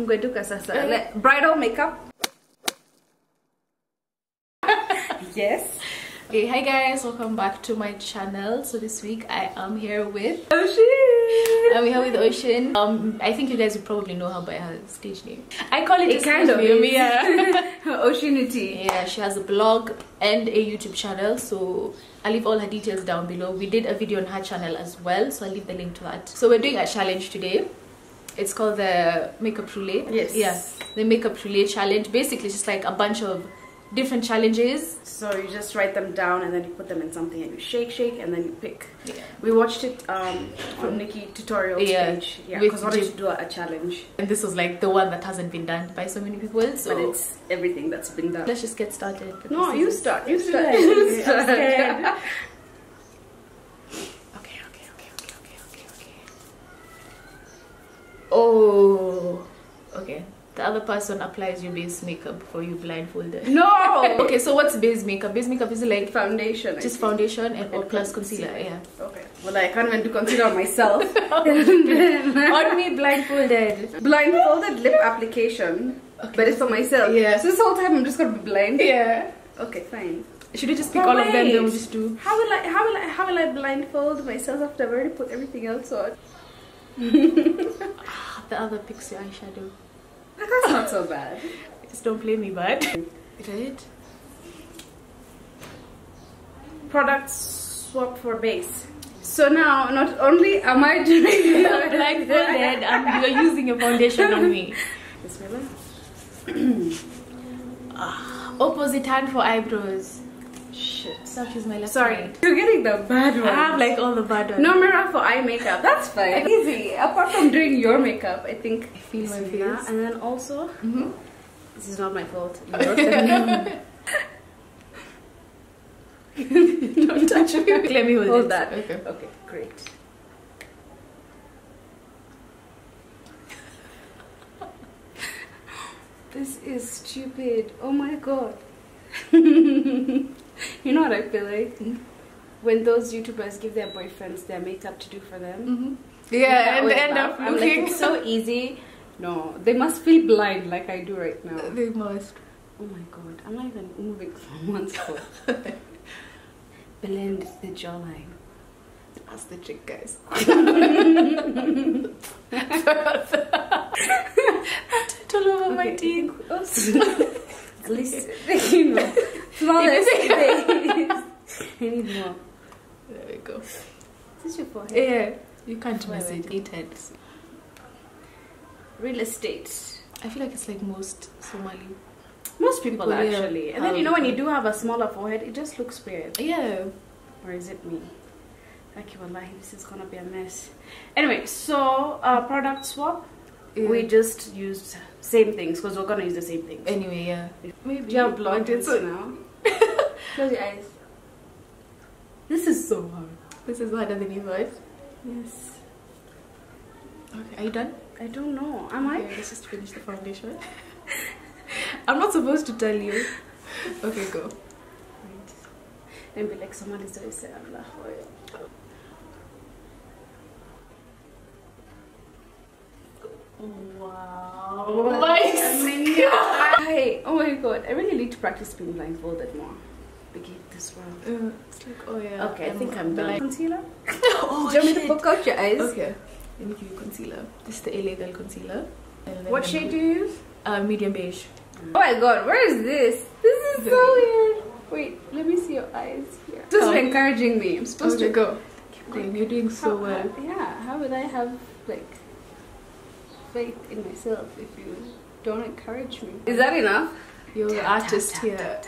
tufungue duka sasa like, bridal makeup yes Hey, hi guys, welcome back to my channel. So this week I am here with Oshin. I'm here with Oshin. Um, I think you guys would probably know her by her stage name. I call it, It kind of name, yeah. Oshinity. yeah, she has a blog and a YouTube channel. So I'll leave all her details down below. We did a video on her channel as well, so I'll leave the link to that. So we're doing a challenge today. It's called the makeup roulette. Yes. Yeah, the makeup roulette challenge. Basically, it's just like a bunch of different challenges. So you just write them down and then you put them in something and you shake, shake, and then you pick. Yeah. We watched it um, from Nikkie tutorial Yeah, page. Yeah, because wanted to do a, a challenge, And this was like the one that hasn't been done by so many people. So but it's everything that's been done. let's just get started. No, you start. You start. You start. scared. okay, okay, okay, okay, okay, okay, okay. Oh, okay. The other person applies your base makeup before you blindfolded. No. Okay, so what's base makeup? Base makeup is like Foundation. Just foundation and or plus concealer. concealer? Yeah. Okay. Well, I can't even do concealer on myself. On me blindfolded. Blindfolded lip application, but it's for myself. Yeah. So this whole time I'm just gonna be blind. Yeah. Okay, fine. Should we just pick all of them? Then we'll just do. How will I? How will I? How will I blindfold myself after I've already put everything else on? The other picks your eyeshadow. That's not so bad. Just don't play me bad. Right? Product swap for base. So now, not only am I doing blindfolded and you're using your foundation on me. Bismillah. Opposite hand for eyebrows. Shit. She's my left Sorry, hand. you're getting the bad one. I have like all the bad ones. No mirror for eye makeup. That's fine. Easy. Apart from doing your makeup, I think. I feel my face. And then also, Mhm. this is not my fault. You wrote them down. Don't touch me. Let me hold, Hold it. that. Okay. Okay, great. This is stupid. Oh my god. you know what I feel like? When those YouTubers give their boyfriends their makeup to do for them. Mm-hmm. Yeah, and they end up I'm like, looking it's so easy. No, they must feel blind like I do right now. They must. Oh my god, I'm not even moving from one spot. Blend the jawline. That's the trick, guys. all over my Okay, teeth. Glisten, you know, flawless face. I need more. There we go. Is this your forehead? Yeah, you can't miss it. Eight heads. Real estate. I feel like it's like most Somali. Most people, People, yeah, actually. And then you know when you do have a smaller forehead, it just looks weird. Yeah. Or is it me? Okay, wallahi, this is gonna be a mess. Anyway, so uh, product swap. We just used same things because we're gonna use the same things. Anyway, yeah. Maybe. You have blonde it's ones now? Close your eyes. This is so hard. This is harder than you thought. Yes. Okay, are you done? I don't know. Am I? Okay, let's just finish the foundation. I'm not supposed to tell you. Okay, go. Right. And be like somebody's say Allah. Wow. Oh my Hi. Oh my god. I really need to practice being blindfolded more. Begin this one. Uh, it's like, oh yeah. Okay, I think I'm but done. Like, Concealer? oh, Do you want me to shit. poke out your eyes? Okay. Let me give you concealer. This is the illegal concealer. What shade do you use? Uh, medium beige. Oh my god, where is this? This is so Very- weird. Wait, let me see your eyes here. This is encouraging me. I'm supposed Okay, to go. Damn, you're doing so how, well. how- yeah, how would I have like faith in myself if you don't encourage me? Is that enough? You're an artist here.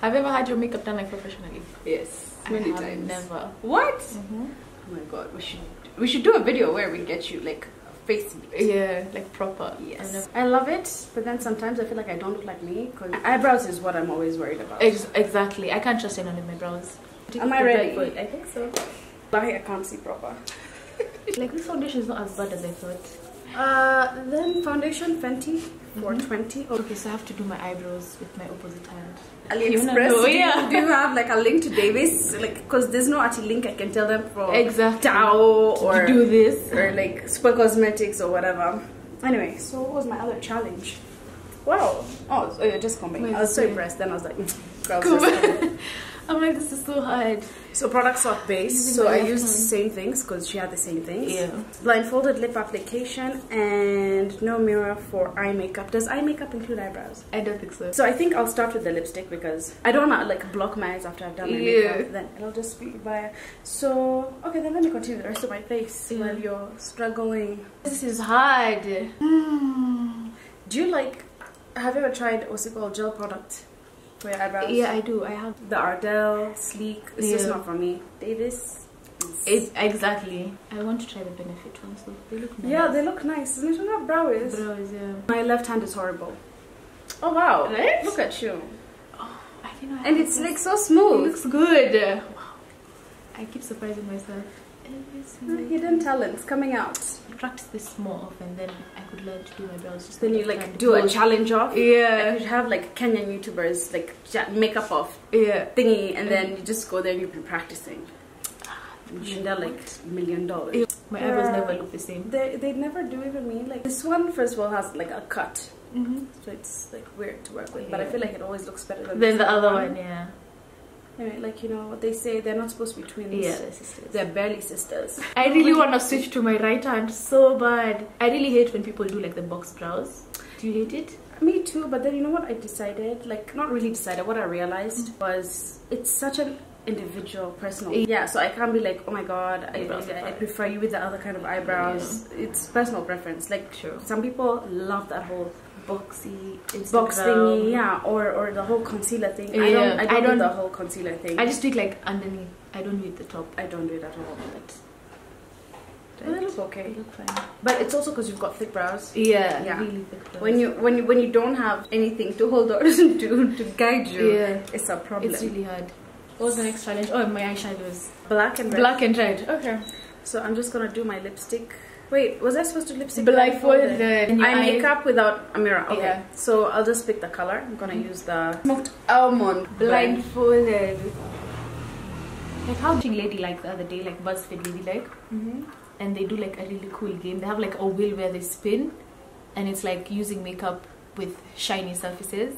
Have you ever had your makeup done like professionally? Yes, I many have times. Never. What? Mm-hmm. Oh my god, we should we should do a video where we get you like face beat. Yeah, like proper. I've Yes, never- I love it, but then sometimes I feel like I don't look like me because eyebrows is what I'm always worried about. Ex- exactly. I can't trust anyone with my brows. Am I ready? I think so. Wallahi, I can't see proper. Like this foundation is not as bad as I thought. Uh, then foundation Fenty 420. Okay, so I have to do my eyebrows with my opposite hand. AliExpress. do, you, yeah. do you have like a link to Davis? Like, because there's no actually link I can tell them from Exactly. Tao or to do this. or like Super Cosmetics or whatever. Anyway, so what was my other challenge? Wow. Oh, so you're just coming. I was so impressed. Then I was like, mm, girls Cool. just coming. I'm like, this is so hard. So product swap base. Using So I used the same things because she had the same things. Yeah. Blindfolded lip application and no mirror for eye makeup. Does eye makeup include eyebrows? I don't think so. So I think I'll start with the lipstick because I don't want to like block my eyes after I've done my Yeah. makeup. Then it'll just be by. So okay, then let me continue the rest of my face Yeah. while you're struggling. This is hard. Hmm. Do you like? Have you ever tried what's it called gel product for your eyebrows? Yeah, I do. I have. The Ardell Sleek. It's just not for me. Davis. It exactly. I want to try the benefit ones. So they look nice. Yeah, they look nice. Isn't it brow is? brows. Yeah. My left hand is horrible. Oh wow! Right? Look at you. Oh, I didn't know. I And it's this. like so smooth. It looks good. Wow. I keep surprising myself. Every Hidden talents coming out. I practice this more often, then I could learn to do my brows. Just Then you like do a challenge off. Yeah. you have like Kenyan YouTubers like makeup off Yeah. thingy, and then you just go there and you've been practicing. And they're like million dollars. My eyebrows Yeah. never look the same. They they never do even me like this one. First of all, has like a cut, Mm-hmm. so it's like weird to work with. But I feel like it always looks better than Then the other one, yeah. Like you know what they say, they're not supposed to be twins. Yeah, the sisters. they're barely sisters. I really want to switch to my right hand so bad. I really hate when people do like the box brows. Do you hate it? Me too, but then you know what I decided? Like, not really decided. What I realized was it's such an individual, personal. Yeah, so I can't be like, oh my god, I, I, I prefer you with the other kind of eyebrows. It's personal preference. Like, Sure. some people love that whole Boxy, Instagram. box thingy, yeah, or or the whole concealer thing. I don't, I don't, I do don't- the whole concealer thing. I just do it like underneath. I don't do it the top. I don't do it at all. But But they look okay. they look fine. But it's also because you've got thick brows. Yeah, Yeah. really thick brows. When you when you when you don't have anything to hold on to to guide you, yeah, it's a problem. it's really hard. What was the next challenge? Oh, my eyeshadows. black and red. Black and red. Okay. So I'm just gonna do my lipstick. Wait, was I supposed to lipstick? Blindfolded. blindfolded? Eye makeup without a mirror. Okay. Yeah. So I'll just pick the color. I'm gonna use the smoked almond blind. Blindfolded. Like how watching Ladylike the other day, like BuzzFeed Ladylike, Mhm. and they do like a really cool game. They have like a wheel where they spin, and it's like using makeup with shiny surfaces.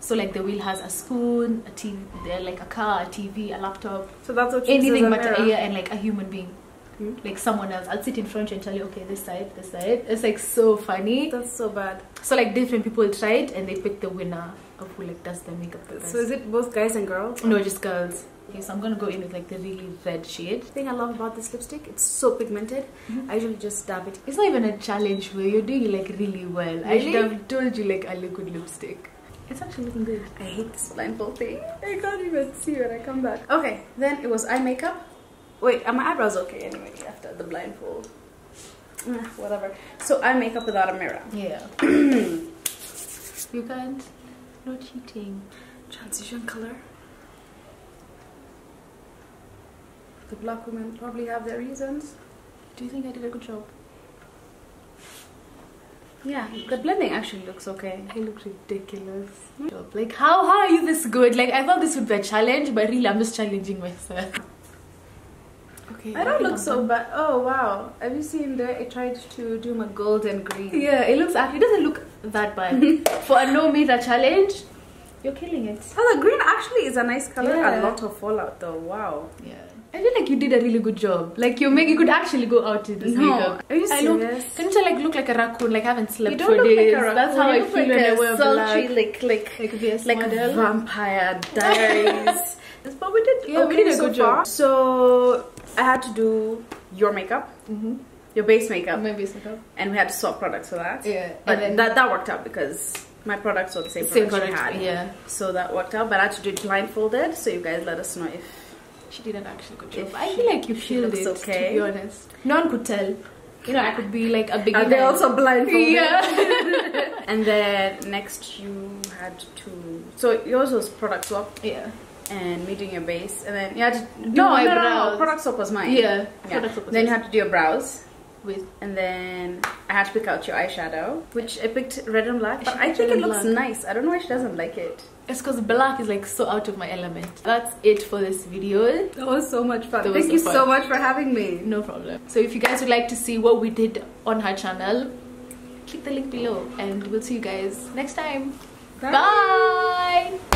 So like the wheel has a spoon, a TV, like a car, a TV, a laptop, So that's what you anything use but a a, yeah, and like a human being, Hmm? like someone else. I'll sit in front and tell you, okay, this side, this side. It's like so funny. That's so bad. So like different people tried, and they picked the winner of who like does the makeup the best. So is it both guys and girls? No, just girls. Okay, so I'm gonna go in with like the really red shade. The thing I love about this lipstick, it's so pigmented. Mhm. I usually just dab it. It's not even a challenge where you're doing like really well. I should have told you like a liquid lipstick. It's actually looking good. I hate this blindfold thing. I can't even see when I come back. Okay, then it was eye makeup. Wait, are my eyebrows okay anyway after the blindfold? Mm, whatever. So I make up without a mirror. Yeah. you can't. No cheating. Transition color. The black women probably have their reasons. Do you think I did a good job? Yeah, the blending actually looks okay. I look ridiculous. Like how how are you this good? Like I thought this would be a challenge, but really I'm just challenging myself. Okay. I don't look so bad. Oh wow! Have you seen there? I tried to do my golden green. Yeah, it looks actually it doesn't look that bad. For a no meter challenge, you're killing it. Oh, the green actually is a nice color. Yeah. A lot of fallout though. Wow. Yeah. I feel like you did a really good job. Like you make you could actually go out with this No, makeup. are you I look serious? can you like look like a raccoon, like I haven't slept You don't for look days. like a That's how raccoon, I you look feel like when I a wear sultry, black. like like Like VS like model. vampire diaries. That's but we did Yeah, we did a so good far. job. So I had to do your makeup, Mm-hmm. your base makeup, Maybe it's makeup. and we had to swap products for that. Yeah. But and then that that worked out because my products were the same, same products product. she had. Yeah. So that worked out. But I had to do it blindfolded. So you guys let us know if She did an actually good job. I feel like you looks it. okay. To be honest, no one could tell. You know, I could be like a beginner. are they also blindfolded. Yeah. And then next you had to so yours was product swap yeah. And me doing your base and then you had to Do no, my no, no, product swap was mine. Yeah. Yeah. Product was Then you had to do your brows with and then I had to pick out your eyeshadow, which I picked red and black. But I think it looks black. nice. I don't know why she doesn't like it. It's because black is like so out of my element. That's it for this video. That was so much fun. That Thank so you fun. so much for having me. No problem. So if you guys would like to see what we did on her channel, click the link below and we'll see you guys next time Bye. bye.